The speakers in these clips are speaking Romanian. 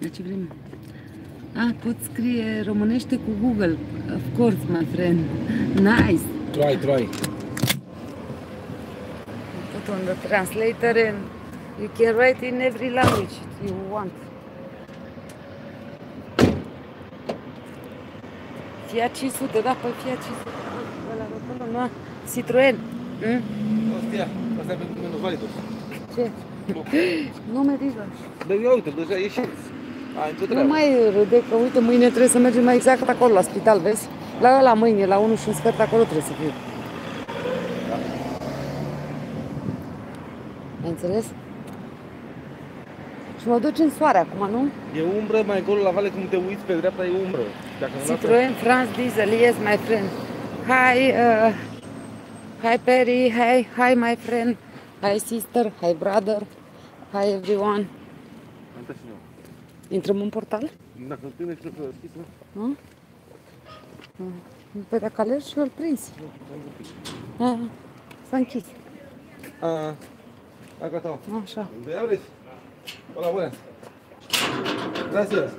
Dar ce vrem? Ah, pot scrie românește cu Google. Of course, my friend. Nice. Try, try. Put on the translator and you can write in every language you want. Fiat 500, da, păi Fiat 500. Ăla de acolo, nu? Citroen. Mm? Ostia, asta e pentru mine validul. Ce? Nu mă digă. Dar ia uite, deja ieșit. Ai într-o Nu treabă. mai râde că uite mâine trebuie să mergem mai exact acolo la spital, vezi? La ăla mâine, la 1 și un sfert acolo trebuie să fiu. Ai înțeles? Și mă duc în soare acum, nu? E umbră mai acolo la vale, cum te uiți pe dreapta e umbră. Dacă nu Citroen France Diesel, yes, my friend. Hi, uh, hi Perry, hi, hi my friend, hi sister, hi brother, hi everyone. Am dat și eu. Intrăm în portal? Dacă îl prinde, cred că știi, nu? Nu? Pe dacă alergi și îl prinzi. Ah, S-a închis. Ah, acá está. Așa. ¿Me abres? Hola, buenas. Gracias.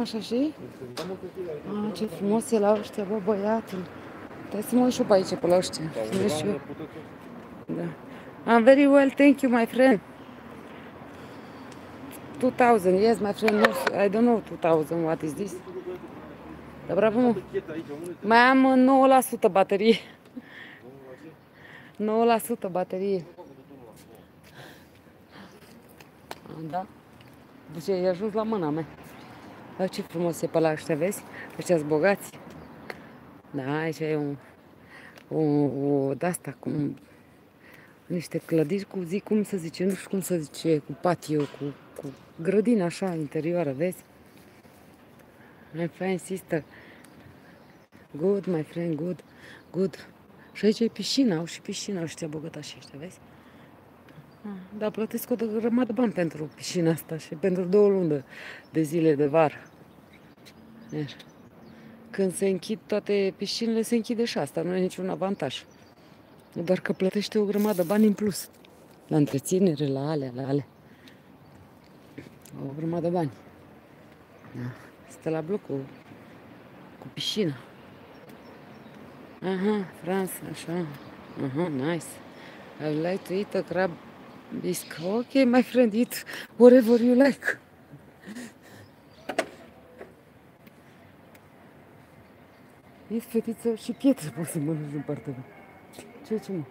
Așa și? Ah, ce frumos e la ăștia, bă, băiatul. Trebuie să mă uit și eu pe aici, pe la ăștia. Să vezi și eu. Da. I'm very well, thank you, my friend. 2000, yes, my friend. No, I don't know 2000, what is this? Dar bravo, mă. Mai am 9% baterie. 9% baterie. A, Da? Deci e ajuns la mâna mea. Dar ce frumos e pe la ăștia, vezi? Ăștia bogați. Da, aici e un, o, o de-asta, cum, niște clădiri cu, zic, cum să zice, nu știu cum să zice, cu patio, cu, cu grădină așa interioară, vezi? My fine sister. Good, my friend, good, good. Și aici e piscina, au și piscina ăștia bogătași ăștia, vezi? Ah, Dar plătesc o grămadă de bani pentru piscina asta și pentru două luni de, de zile de vară. Iar. Când se închid toate piscinele, se închide și asta, nu e niciun avantaj. Doar că plătește o grămadă de bani în plus. La întreținere, la alea, la alea o grumă de bani. Da. Stă la bloc cu, cu piscină. Aha, Franța, așa. Aha, nice. I like to eat a crab bisque. Ok, my friend, eat whatever you like. Eat fetiță și pietre poți să mănânci în partea mea. Ce, ce mă?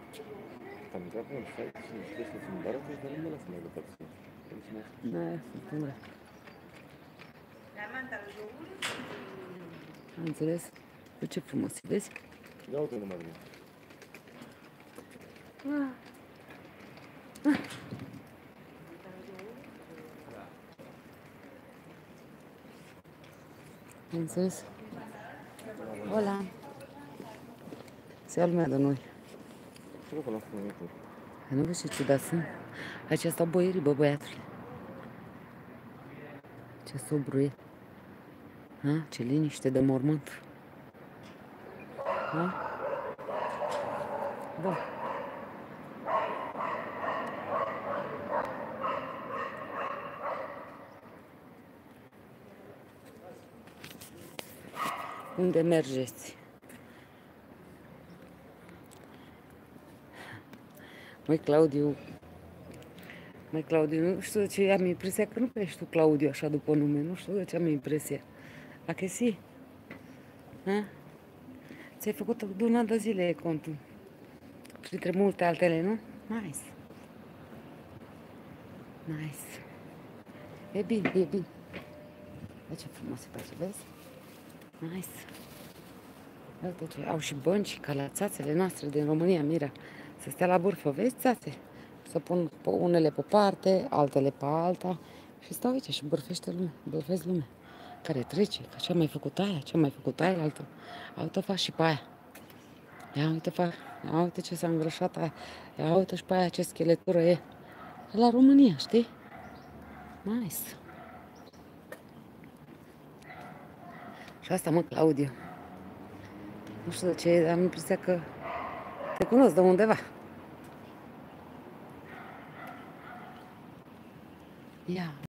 Am intrat în 65 de sunt dar nu mă las mai departe. Da, ne, ne. Am înțeles. Cu ce frumos, vezi? Ia uite numai bine. Ah. Înțeles? Hola! Se ia lumea de noi. Nu cunosc nimic. Nu vezi ce ciudat sunt? Aceasta boierii, bă, băiatule. Ce sobru e. Ha? Ce liniște de mormânt. Ha? Da. Unde mergeți? Măi, Claudiu, Măi, Claudiu, nu știu de ce am impresia că nu prea ești tu Claudiu așa după nume. Nu știu de ce am impresia. A că si? Ha? Ți-ai făcut de un an de zile contul. Printre multe altele, nu? Nice. Nice. E bine, e bine. Dar ce frumos se face, vezi? Nice. Uite ce, au și bănci ca la țațele noastre din România, Mira. Să stea la bârfă, vezi, țațe? Să pun pe unele pe parte, altele pe alta și stau aici și bârfește lumea, bârfesc lumea care trece, că ce-a mai făcut aia, ce-a mai făcut aia, altă, altă fac și pe aia. Ia uite, fac, ia uite ce s-a îngrășat aia, ia uite și pe aia ce scheletură e. E la România, știi? Nice. Și asta, mă, Claudiu. Nu știu de ce, am impresia că te cunosc de undeva. Ia.